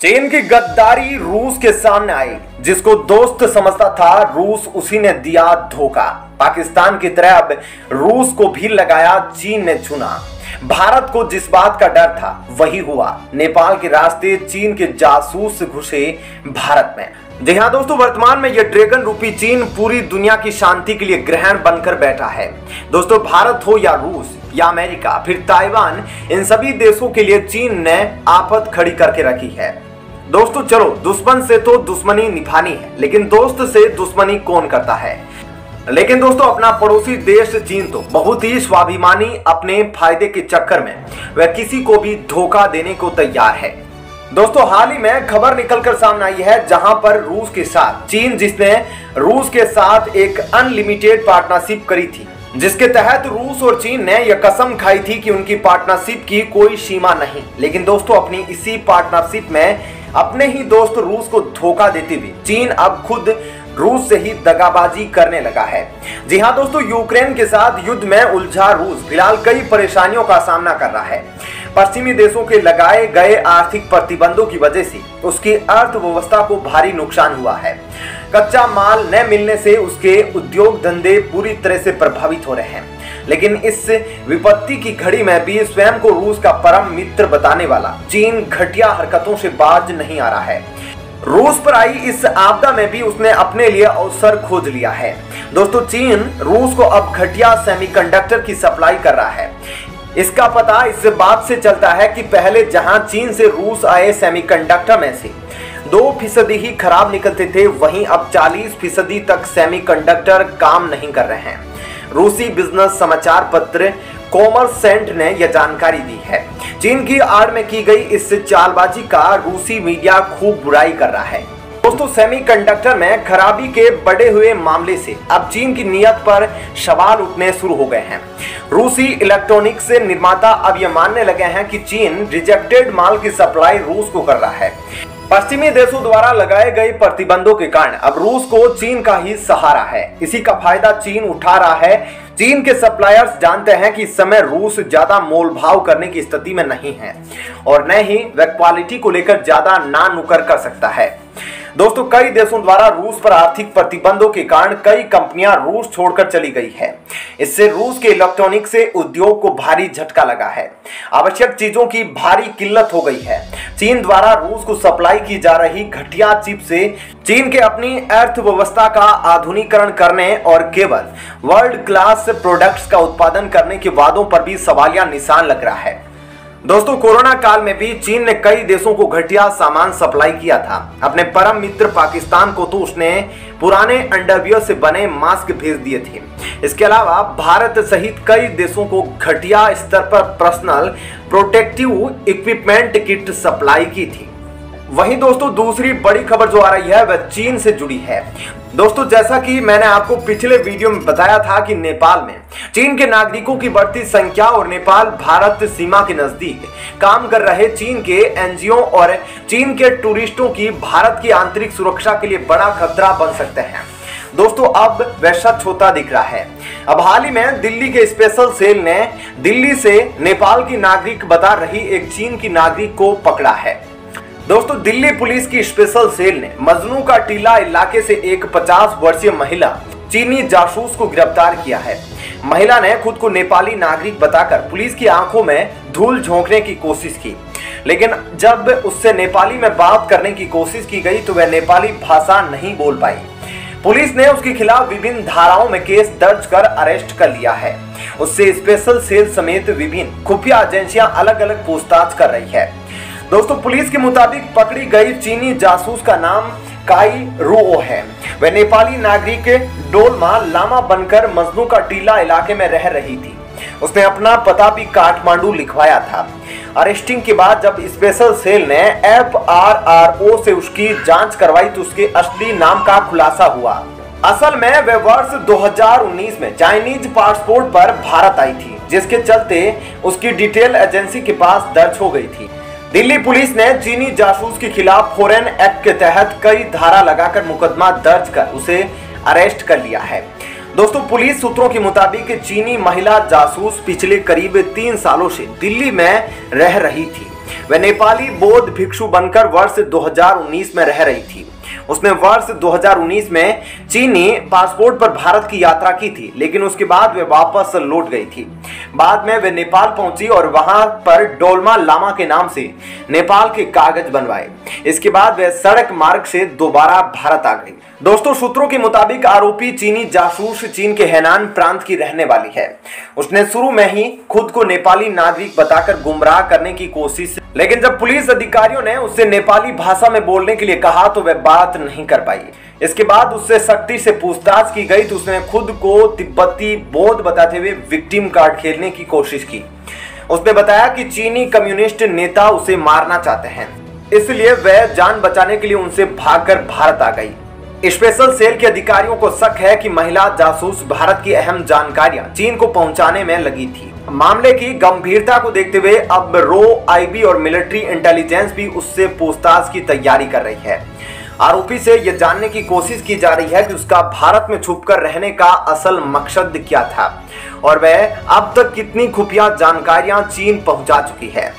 चीन की गद्दारी रूस के सामने आई, जिसको दोस्त समझता था रूस उसी ने दिया धोखा। पाकिस्तान की तरह अब रूस को भी लगाया चीन ने चुना। भारत को जिस बात का डर था, वही हुआ। नेपाल के रास्ते चीन के जासूस घुसे भारत में। जी हाँ दोस्तों, वर्तमान में यह ड्रैगन रूपी चीन पूरी दुनिया की शांति के लिए ग्रहण बनकर बैठा है। दोस्तों, भारत हो या रूस या अमेरिका, फिर ताइवान, इन सभी देशों के लिए चीन ने आपत खड़ी करके रखी है। दोस्तों, चलो, दुश्मन से तो दुश्मनी निभानी है, लेकिन दोस्त से दुश्मनी कौन करता है? लेकिन दोस्तों, अपना पड़ोसी देश चीन तो बहुत ही स्वाभिमानी अपने फ़ायदे के चक्कर में, वह किसी को भी धोखा देने को तैयार है। दोस्तों, हाल ही में खबर निकलकर सामने आई है, जहाँ पर रूस के साथ, चीन जिसने रूस के साथ एक अनलिमिटेड पार्टनरशिप करी थी जिसके तहत रूस और चीन ने यह कसम खाई थी कि उनकी पार्टनरशिप की कोई सीमा नहीं। लेकिन दोस्तों, अपनी इसी पार्टनरशिप में अपने ही दोस्त रूस को धोखा देते हुए चीन अब खुद रूस से ही दगाबाजी करने लगा है। जी हाँ दोस्तों, यूक्रेन के साथ युद्ध में उलझा रूस। फ़िलहाल कई परेशानियों का सामना कर रहा है। पश्चिमी देशों के लगाए गए आर्थिक प्रतिबंधों की वजह से उसकी अर्थव्यवस्था को भारी नुकसान हुआ है। कच्चा माल न मिलने से उसके उद्योग धंधे पूरी तरह से प्रभावित हो रहे हैं। लेकिन इस विपत्ति की घड़ी में भी स्वयं को रूस का परम मित्र बताने वाला चीन घटिया हरकतों से बाज नहीं आ रहा है। रूस पर आई इस आपदा में भी उसने अपने लिए अवसर खोज लिया है। दोस्तों, चीन रूस को अब घटिया सेमीकंडक्टर की सप्लाई कर रहा है। इसका पता इस बात से चलता है कि पहले जहाँ चीन से रूस आए सेमीकंडक्टर में से, दो फ़ीसदी ही खराब निकलते थे, वहीं अब 40 फ़ीसदी तक सेमीकंडक्टर काम नहीं कर रहे हैं। रूसी बिज़नेस समाचार पत्र कॉमर्स सेंट ने यह जानकारी दी है। चीन की आड़ में की गई इस चालबाजी का रूसी मीडिया खूब बुराई कर रहा है। दोस्तों सेमीकंडक्टर में खराबी के बढ़े हुए मामले से अब चीन की नीयत पर सवाल उठने शुरू हो गए हैं। रूसी इलेक्ट्रॉनिक्स निर्माता अब यह मानने लगे हैं कि चीन रिजेक्टेड माल की सप्लाई रूस को कर रहा है। पश्चिमी देशों द्वारा लगाए गए प्रतिबंधों के कारण अब रूस को चीन का ही सहारा है। इसी का फ़ायदा चीन उठा रहा है। चीन के सप्लायर्स जानते हैं कि इस समय रूस ज़्यादा मोल भाव करने की स्थिति में नहीं है और न ही वह क्वालिटी को लेकर ज़्यादा ना नुकर कर सकता है। दोस्तों, कई देशों द्वारा रूस पर आर्थिक प्रतिबंधों के कारण कई कंपनियाँ रूस छोड़कर चली गई है। इससे रूस के इलेक्ट्रॉनिक से उद्योग को भारी झटका लगा है। आवश्यक चीज़ों की भारी किल्लत हो गई है। चीन द्वारा रूस को सप्लाई की जा रही घटिया चिप से चीन के अपनी अर्थव्यवस्था का आधुनिकरण करने और केवल वर्ल्ड क्लास प्रोडक्ट्स का उत्पादन करने के वादों पर भी सवालिया निशान लग रहा है। दोस्तों, कोरोना काल में भी चीन ने कई देशों को घटिया सामान सप्लाई किया था। अपने परम मित्र पाकिस्तान को तो उसने पुराने अंडरवियर से बने मास्क भेज दिए थे। इसके अलावा भारत सहित कई देशों को घटिया स्तर पर personal protective equipment kit supply की थी। वहीं दोस्तों, दूसरी बड़ी खबर जो आ रही है, वह चीन से जुड़ी है। दोस्तों, जैसा कि मैंने आपको पिछले वीडियो में बताया था कि नेपाल में चीन के नागरिकों की बढ़ती संख्या और नेपाल भारत सीमा के नज़दीक काम कर रहे चीन के एनजीओ और चीन के टूरिस्टों की भारत की आंतरिक सुरक्षा के लिए बड़ा खतरा बन सकते हैं। दोस्तों, अब वैसा छोटा दिख रहा है। अब हाल ही में दिल्ली के स्पेशल सेल ने दिल्ली से नेपाल की नागरिक बता रही एक चीन की नागरिक को पकड़ा है। दोस्तों, दिल्ली पुलिस की स्पेशल सेल ने मजनू का टीला इलाके से एक 50 वर्षीय महिला, चीनी जासूस को गिरफ़्तार किया है। महिला ने खुद को नेपाली नागरिक बताकर पुलिस की आँखों में धूल झोंकने की कोशिश की। लेकिन जब उससे नेपाली में बात करने की कोशिश की गई तो वह नेपाली भाषा नहीं बोल पाई। पुलिस ने उसके खिलाफ विभिन्न धाराओं में केस दर्ज कर अरेस्ट कर लिया है। उससे स्पेशल सेल समेत विभिन्न खुफिया एजेंसियाँ अलग अलग पूछताछ कर रही है। दोस्तों, पुलिस के मुताबिक पकड़ी गई चीनी जासूस का नाम काई रुओ है। वह नेपाली नागरिक डोलमा लामा बनकर मजनू का टीला इलाके में रह रही थी। उसने अपना पता भी काठमांडू लिखवाया था। अरेस्टिंग के बाद जब स्पेशल सेल ने एफ़ आर आर ओ से उसकी जाँच करवाई तो उसके असली नाम का खुलासा हुआ। असल में वह वर्ष 2019 में चाइनीज़ पासपोर्ट पर भारत आई थी, जिसके चलते उसकी डिटेल एजेंसी के पास दर्ज हो गई थी। दिल्ली पुलिस ने चीनी जासूस के खिलाफ फोरेन एक्ट के तहत कई धारा लगाकर मुकदमा दर्ज कर उसे अरेस्ट कर लिया है। दोस्तों, पुलिस सूत्रों के मुताबिक चीनी महिला जासूस पिछले करीब तीन सालों से दिल्ली में रह रही थी। वह नेपाली बौद्ध भिक्षु बनकर वर्ष 2019 में रह रही थी। उसने वर्ष 2019 में चीन ने पासपोर्ट पर भारत की यात्रा की थी, लेकिन उसके बाद वे वापस लौट गई थी। बाद में वे नेपाल पहुँची और वहाँ पर डोलमा लामा के नाम से नेपाल के कागज़ बनवाए। इसके बाद वे सड़क मार्ग से दोबारा भारत आ गई। दोस्तों, सूत्रों के मुताबिक आरोपी चीनी जासूस चीन के हैनान प्रांत की रहने वाली है। उसने शुरू में ही खुद को नेपाली नागरिक बताकर गुमराह करने की कोशिश लेकिन जब पुलिस अधिकारियों ने उससे नेपाली भाषा में बोलने के लिए कहा तो वह बात नहीं कर पाई। इसके बाद उससे सख्ती से पूछताछ की गई तो उसने खुद को तिब्बती बौद्ध बताते हुए विक्टिम कार्ड खेलने की कोशिश की। उसने बताया कि चीनी कम्युनिस्ट नेता उसे मारना चाहते हैं। इसलिए वह जान बचाने के लिए उनसे भागकर भारत आ गई। स्पेशल सेल के अधिकारियों को शक है कि महिला जासूस भारत की अहम जानकारियाँ चीन को पहुँचाने में लगी थी। मामले की गंभीरता को देखते हुए अब रो, आईबी और मिलिट्री इंटेलिजेंस भी उससे पूछताछ की तैयारी कर रही है। आरोपी से यह जानने की कोशिश की जा रही है कि उसका भारत में छुपकर रहने का असल मकसद क्या था। और वह अब तक कितनी खुफिया जानकारियाँ चीन पहुँचा चुकी है।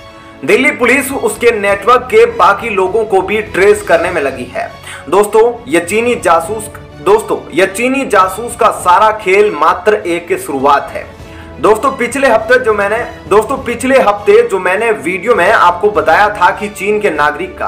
दिल्ली पुलिस उसके नेटवर्क के बाकी लोगों को भी ट्रेस करने में लगी है। दोस्तों, ये चीनी जासूस दोस्तों, ये चीनी जासूस का सारा खेल मात्र एक शुरुआत है। दोस्तों, पिछले हफ़्ते जो मैंने, दोस्तों, पिछले हफ़्ते जो मैंने वीडियो में आपको बताया था कि चीन के नागरिक का,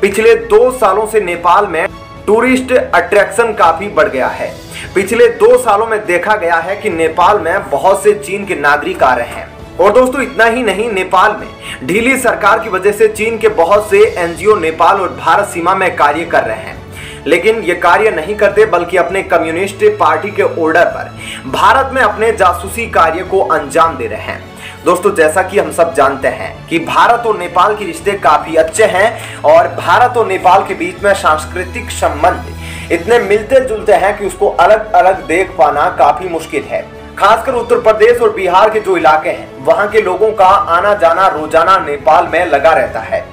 पिछले दो सालों से नेपाल में टूरिस्ट अट्रैक्शन काफ़ी बढ़ गया है। पिछले दो सालों में देखा गया है कि नेपाल में बहुत से चीन के नागरिक आ रहे हैं। और दोस्तों, इतना ही नहीं, नेपाल में। ढीली सरकार की वजह से चीन के बहुत से एनजीओ नेपाल और भारत सीमा में कार्य कर रहे हैं। लेकिन ये कार्य नहीं करते, बल्कि अपने कम्युनिस्ट पार्टी के ऑर्डर पर। भारत में अपने जासूसी कार्य को अंजाम दे रहे हैं। दोस्तों, जैसा कि हम सब जानते हैं कि भारत और नेपाल के रिश्ते काफ़ी अच्छे हैं और भारत और नेपाल के बीच में सांस्कृतिक संबंध इतने मिलते जुलते हैं कि उसको अलग अलग देख पाना काफ़ी मुश्किल है। खासकर उत्तर प्रदेश और बिहार के जो इलाके हैं, वहाँ के लोगों का आना जाना रोज़ाना नेपाल में लगा रहता है।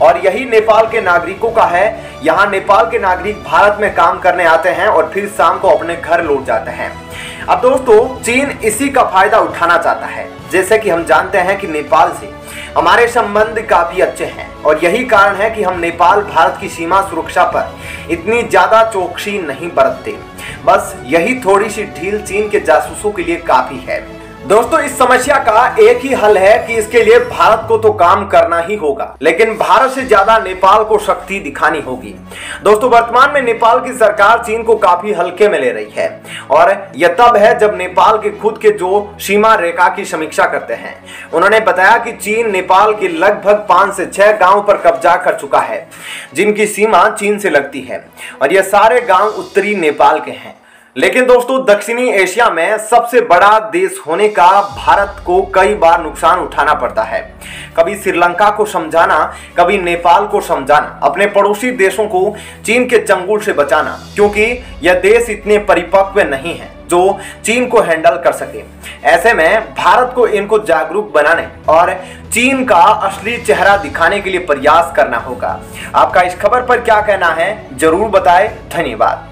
और यही नेपाल के नागरिकों का है। यहाँ नेपाल के नागरिक भारत में काम करने आते हैं और फिर शाम को अपने घर लौट जाते हैं। अब दोस्तों, चीन इसी का फ़ायदा उठाना चाहता है। जैसे कि हम जानते हैं कि नेपाल से हमारे संबंध काफ़ी अच्छे हैं और यही कारण है कि हम नेपाल, भारत की सीमा सुरक्षा पर इतनी ज़्यादा चौकसी नहीं बरतते। बस यही थोड़ी सी ढील चीन के जासूसों के लिए काफ़ी है। दोस्तों, इस समस्या का एक ही हल है कि इसके लिए भारत को तो काम करना ही होगा, लेकिन भारत से ज़्यादा नेपाल को शक्ति दिखानी होगी। दोस्तों, वर्तमान में नेपाल की सरकार चीन को काफ़ी हल्के में ले रही है, और यह तब है जब नेपाल के खुद के जो सीमा रेखा की समीक्षा करते हैं। उन्होंने बताया कि चीन नेपाल के लगभग पाँच से छह गाँव पर कब्जा कर चुका है, जिनकी सीमा चीन से लगती है, और यह सारे गाँव उत्तरी नेपाल के हैं। लेकिन दोस्तों, दक्षिणी एशिया में सबसे बड़ा देश होने का भारत को कई बार नुकसान उठाना पड़ता है। कभी श्रीलंका को समझाना, कभी नेपाल को समझाना, अपने पड़ोसी देशों को चीन के चंगुल से बचाना, क्योंकि यह देश इतने परिपक्व नहीं है जो चीन को हैंडल कर सके। ऐसे में भारत को इनको जागरूक बनाने और चीन का असली चेहरा दिखाने के लिए प्रयास करना होगा। आपका इस खबर पर क्या कहना है, ज़रूर बताएँ। धन्यवाद।